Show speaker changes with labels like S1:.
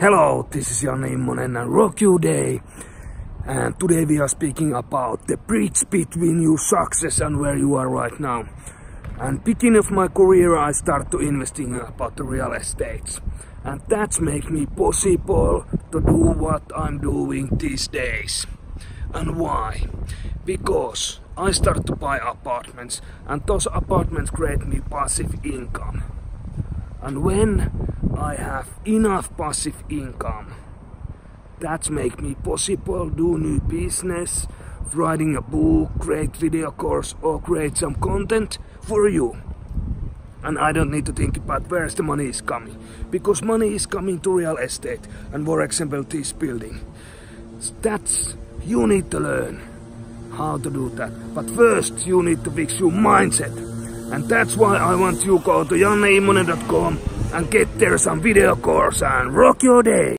S1: Hello, this is Janne Immonen and Rock You Day. And today we are speaking about the bridge between your success and where you are right now. And beginning of my career I start to investing about the real estate. And that's make me possible to do what I'm doing these days. And why? Because I start to buy apartments and those apartments create me passive income. And when I have enough passive income, that make me possible do new business, writing a book, create video course or create some content for you. And I don't need to think about where's the money is coming. Because money is coming to real estate and for example this building. That's, you need to learn how to do that. But first you need to fix your mindset. And that's why I want you to go to janneimmonen.com and get there some video course and rock your day.